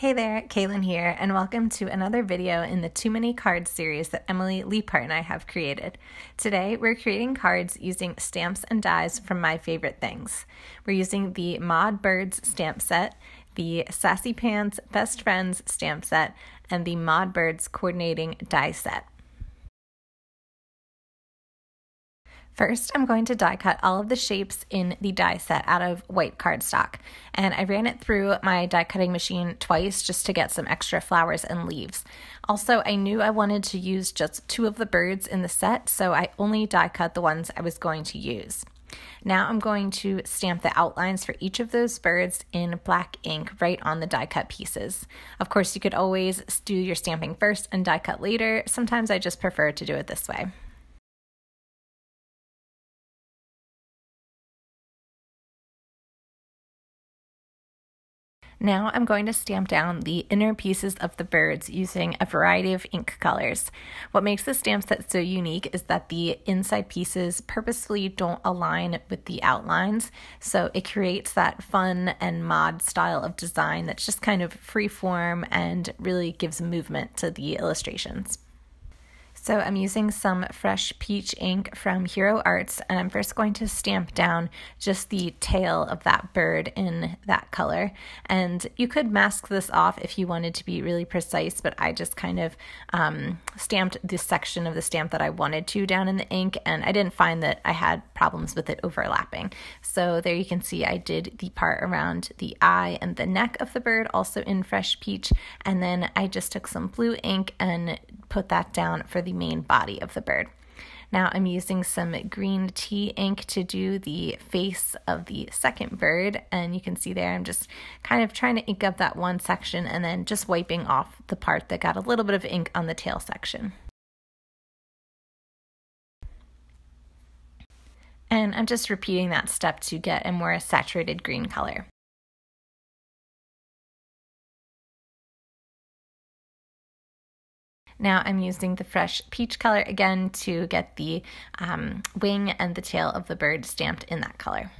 Hey there, Kalyn here, and welcome to another video in the Two Many Cards series that Emily Leiphart and I have created. Today, we're creating cards using stamps and dies from my favorite things. We're using the Mod Birds stamp set, the Sassy Pants Best Friends stamp set, and the Mod Birds coordinating die set. First, I'm going to die cut all of the shapes in the die set out of white cardstock. And I ran it through my die cutting machine twice just to get some extra flowers and leaves. Also, I knew I wanted to use just two of the birds in the set, so I only die cut the ones I was going to use. Now I'm going to stamp the outlines for each of those birds in black ink right on the die cut pieces. Of course, you could always do your stamping first and die cut later. Sometimes I just prefer to do it this way. Now I'm going to stamp down the inner pieces of the birds using a variety of ink colors. What makes the stamp set so unique is that the inside pieces purposefully don't align with the outlines, so it creates that fun and mod style of design that's just kind of free form and really gives movement to the illustrations. So I'm using some fresh peach ink from Hero Arts and I'm first going to stamp down just the tail of that bird in that color. And you could mask this off if you wanted to be really precise, but I just kind of um, stamped this section of the stamp that I wanted to down in the ink and I didn't find that I had problems with it overlapping. So there you can see I did the part around the eye and the neck of the bird also in fresh peach and then I just took some blue ink and put that down for the main body of the bird. Now I'm using some green tea ink to do the face of the second bird and you can see there I'm just kind of trying to ink up that one section and then just wiping off the part that got a little bit of ink on the tail section. And I'm just repeating that step to get a more saturated green color. Now I'm using the fresh peach color again to get the um, wing and the tail of the bird stamped in that color.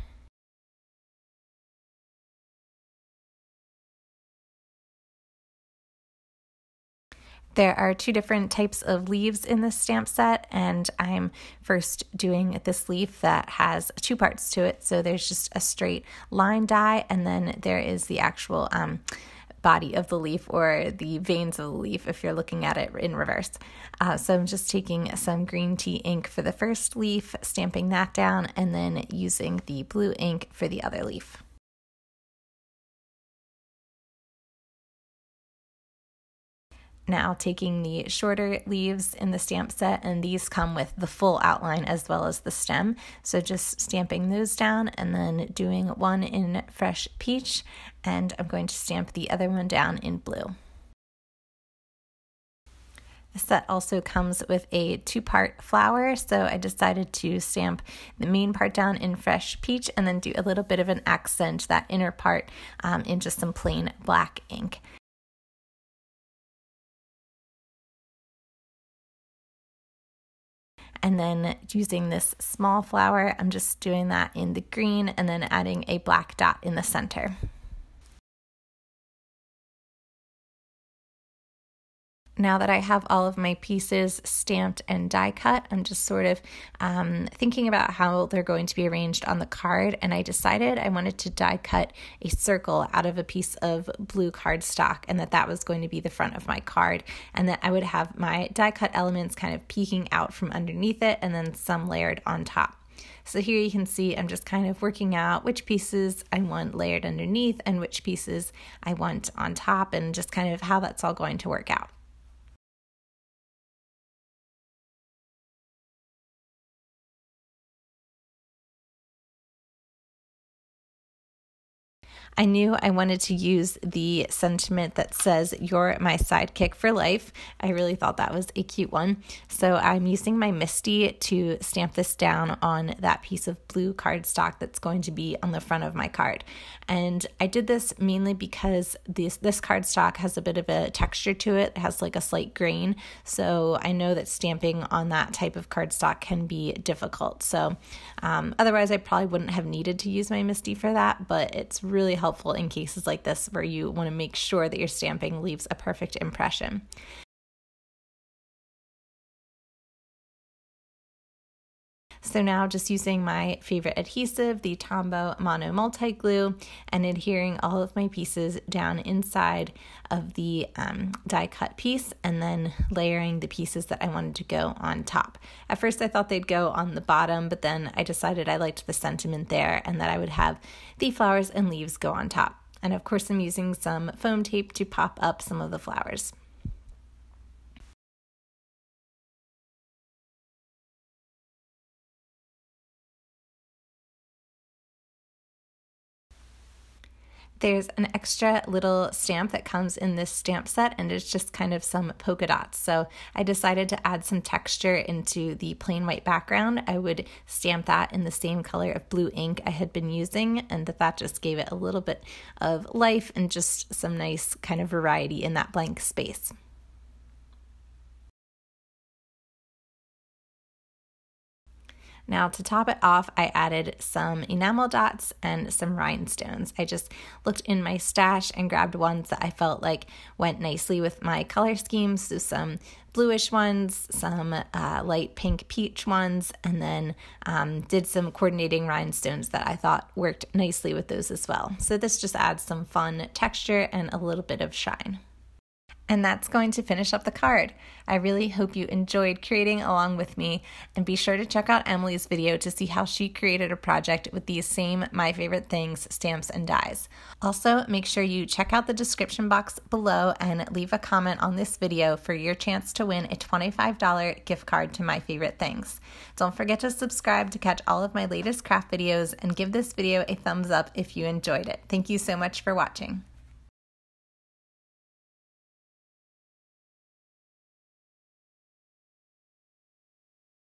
There are two different types of leaves in this stamp set, and I'm first doing this leaf that has two parts to it. So there's just a straight line die, and then there is the actual um, body of the leaf or the veins of the leaf if you're looking at it in reverse. Uh, so I'm just taking some green tea ink for the first leaf, stamping that down, and then using the blue ink for the other leaf. Now taking the shorter leaves in the stamp set and these come with the full outline as well as the stem. So just stamping those down and then doing one in fresh peach and I'm going to stamp the other one down in blue. The set also comes with a two part flower, so I decided to stamp the main part down in fresh peach and then do a little bit of an accent, that inner part, um, in just some plain black ink. And then using this small flower, I'm just doing that in the green and then adding a black dot in the center. Now that I have all of my pieces stamped and die cut, I'm just sort of um, thinking about how they're going to be arranged on the card. And I decided I wanted to die cut a circle out of a piece of blue cardstock and that that was going to be the front of my card. And that I would have my die cut elements kind of peeking out from underneath it and then some layered on top. So here you can see I'm just kind of working out which pieces I want layered underneath and which pieces I want on top and just kind of how that's all going to work out. I knew I wanted to use the sentiment that says, You're my sidekick for life. I really thought that was a cute one. So I'm using my MISTI to stamp this down on that piece of blue cardstock that's going to be on the front of my card. And I did this mainly because this, this cardstock has a bit of a texture to it, it has like a slight grain. So I know that stamping on that type of cardstock can be difficult. So um, otherwise, I probably wouldn't have needed to use my MISTI for that, but it's really helpful in cases like this where you want to make sure that your stamping leaves a perfect impression. So now just using my favorite adhesive, the Tombow Mono Multi Glue, and adhering all of my pieces down inside of the um, die cut piece and then layering the pieces that I wanted to go on top. At first I thought they'd go on the bottom, but then I decided I liked the sentiment there and that I would have the flowers and leaves go on top. And of course I'm using some foam tape to pop up some of the flowers. There's an extra little stamp that comes in this stamp set, and it's just kind of some polka dots. So I decided to add some texture into the plain white background. I would stamp that in the same color of blue ink I had been using, and that that just gave it a little bit of life and just some nice kind of variety in that blank space. Now to top it off, I added some enamel dots and some rhinestones. I just looked in my stash and grabbed ones that I felt like went nicely with my color schemes. So some bluish ones, some uh, light pink peach ones, and then um, did some coordinating rhinestones that I thought worked nicely with those as well. So this just adds some fun texture and a little bit of shine. And that's going to finish up the card. I really hope you enjoyed creating along with me, and be sure to check out Emily's video to see how she created a project with these same My Favorite Things stamps and dies. Also, make sure you check out the description box below and leave a comment on this video for your chance to win a $25 gift card to My Favorite Things. Don't forget to subscribe to catch all of my latest craft videos and give this video a thumbs up if you enjoyed it. Thank you so much for watching.